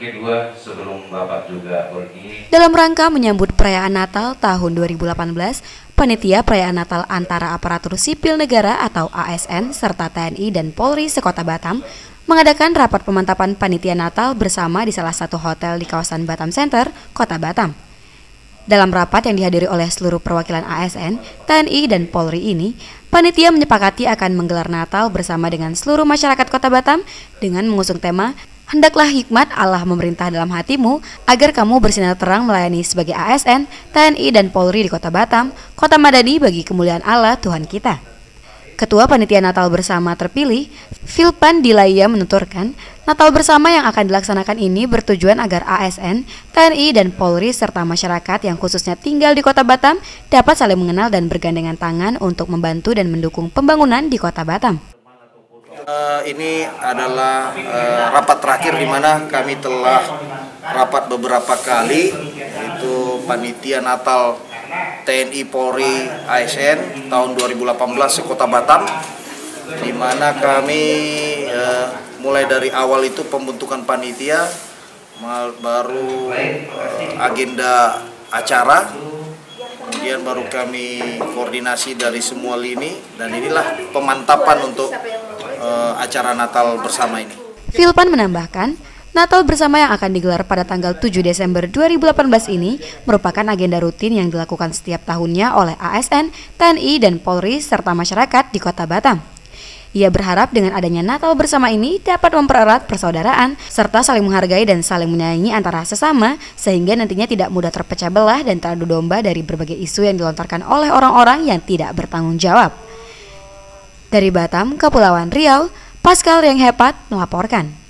kedua sebelum Bapak juga pergi Dalam rangka menyambut perayaan Natal tahun 2018, Panitia Perayaan Natal antara Aparatur Sipil Negara atau ASN serta TNI dan Polri sekota Batam mengadakan rapat pemantapan panitia Natal bersama di salah satu hotel di kawasan Batam Center, Kota Batam. Dalam rapat yang dihadiri oleh seluruh perwakilan ASN, TNI, dan Polri ini, panitia menyepakati akan menggelar Natal bersama dengan seluruh masyarakat Kota Batam dengan mengusung tema Hendaklah hikmat Allah memerintah dalam hatimu agar kamu bersinar terang melayani sebagai ASN, TNI, dan Polri di Kota Batam, Kota Madani bagi kemuliaan Allah Tuhan kita. Ketua Panitia Natal Bersama terpilih, Filpan Dilaya menuturkan, Natal bersama yang akan dilaksanakan ini bertujuan agar ASN, TNI, dan Polri serta masyarakat yang khususnya tinggal di Kota Batam dapat saling mengenal dan bergandengan tangan untuk membantu dan mendukung pembangunan di Kota Batam. Eh, ini adalah eh, rapat terakhir di mana kami telah rapat beberapa kali yaitu panitia Natal TNI Polri ASN tahun 2018 sekota Batam di mana kami eh, mulai dari awal itu pembentukan panitia baru agenda acara kemudian baru kami koordinasi dari semua lini dan inilah pemantapan untuk eh, acara Natal bersama ini. Filpan menambahkan, Natal bersama yang akan digelar pada tanggal 7 Desember 2018 ini merupakan agenda rutin yang dilakukan setiap tahunnya oleh ASN, TNI, dan Polri serta masyarakat di Kota Batam. Ia berharap dengan adanya Natal bersama ini dapat mempererat persaudaraan serta saling menghargai dan saling menyayangi antara sesama sehingga nantinya tidak mudah terpecah belah dan teradu domba dari berbagai isu yang dilontarkan oleh orang-orang yang tidak bertanggung jawab. Dari Batam, Kepulauan Riau, Pascal yang hebat melaporkan.